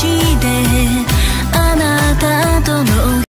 街で